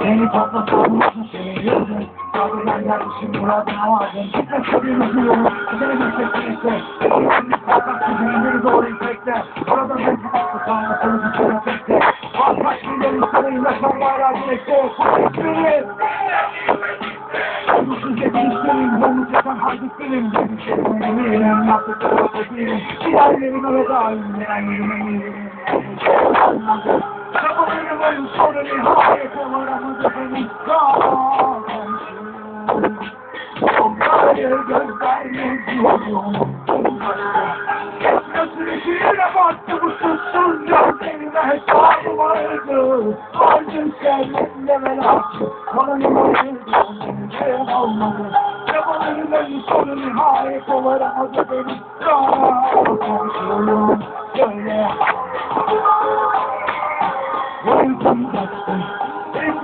Beni toplasan nasıl seviyorsun Kadınlar gelmişim muradına vardın Gitmesi bir üzülüyorum Seni meslekte Fakat güvenleri doğru ipekte Orada ben kapatlı sana seni bir kere bekle Kaç milyon insanın bayrağı dilekte Kuvvetli Uykusuz yetiştirin, yolunu çeken çekmeni yerim, yaptıklarım Diğerlerime vedayım, diğerlerime yerim Çabalarımın sonu nihayete varamadı benim Dağ Onları gözlerine diyorum Götürüşüne baktı bu susuz gözlerime Ardın seninle velakin Bana yıldırdı Kim olmadı Çabalarımın sonu nihayete varamadı benim Dağ Komşum Söyle Uykum kaçtı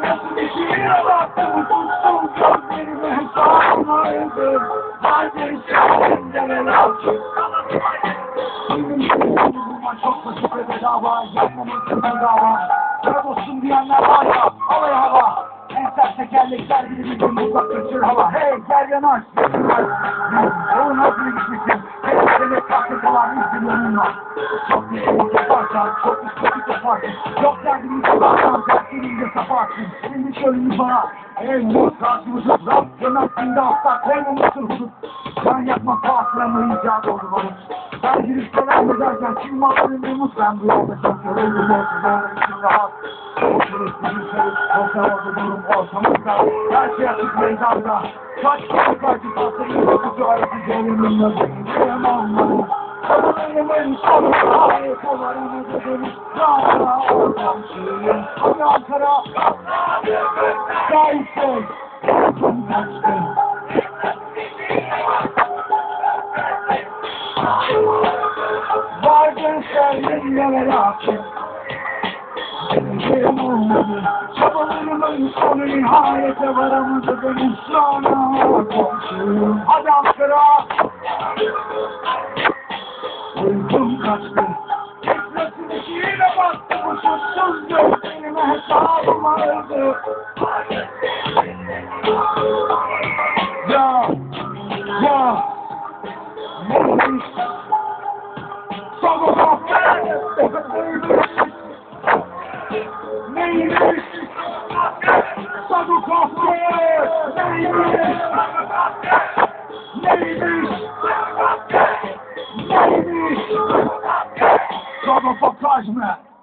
Nasıl işine baktım Tuttum gözlerime hesabım vardı Hadi seninle velakin Benim bulmak çok basit ve bedava Yanmamak bedava Kara dostum diyenler var ya Havaya hava. Ensel tekerlekler gibi bir gün mutlak götür hava. Hey gel yanaş. Yanaş Yolun hazır gitmişsin kahve kalan izin yanına Çok bir şey yaparsan Çok bir kötü yaparsın. Yok derdini yaparsan Dertlerini saparsın Şimdi şöyle bana Ey umut karşımızı Rab cömertliğinde asla koymamışsın. Hudut Ben yapma pahasına icat oldu bana Ben girip selam ederken Kim malını memnun Ben bu yolda çok yoruldum Olsun böyle için rahat gülüşürüz Ortamda durum ortamızda Her şey açık meydanda Kaç kaçı kalsa iyi bakıcı arası Gelimin nazarı olmalı Kabalarımın sonu Hayır kolarımı dedim Dağına ortam suyun Hani Ankara Sayısın Kim kaçtı Vardın seninle velakin Benim olmadı Çabalarımın sonu nihayete varamadı benim sana Hadi Ankara Uykum kaçtı Ekmesin işine baktı bu susuz gözlerime hesabım vardı Motherfuckers, man.